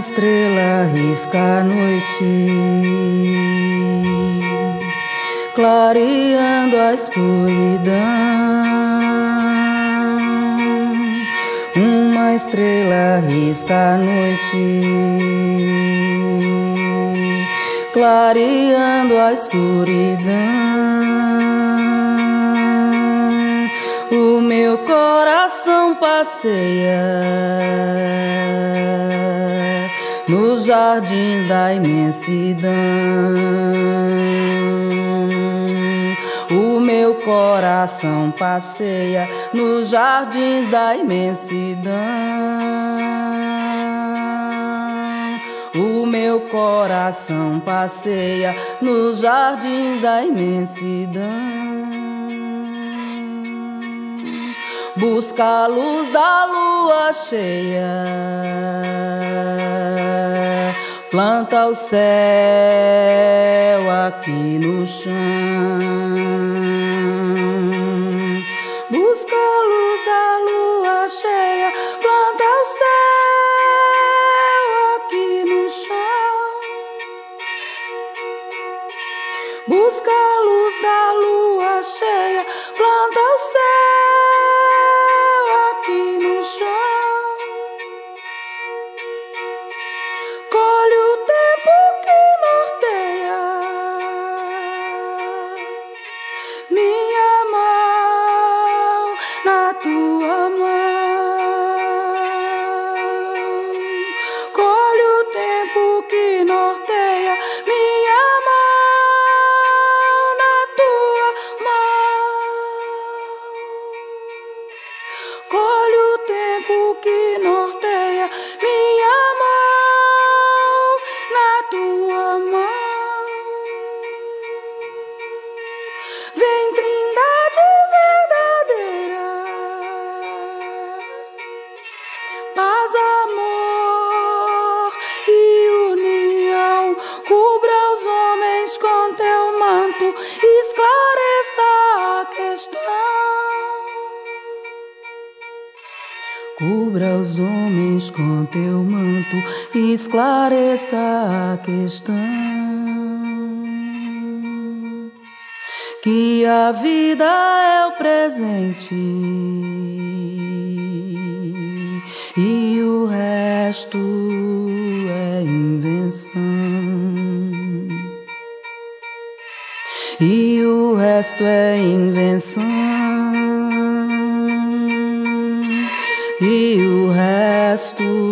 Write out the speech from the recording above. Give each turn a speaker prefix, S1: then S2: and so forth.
S1: estrela risca a noite, clareando a escuridão. Uma estrela risca a noite, clareando a escuridão. O meu coração passeia nos jardins da imensidão. O meu coração passeia nos jardins da imensidão. O meu coração passeia nos jardins da imensidão. Busca a luz da lua cheia, planta o céu aqui no chão. Busca a luz da lua cheia, planta o céu aqui no chão. Busca a luz da lua cheia, aquí no Cubra os homens com teu manto e esclareça a questão. Que a vida é o presente e o resto é invenção. E o resto é invenção. e o resto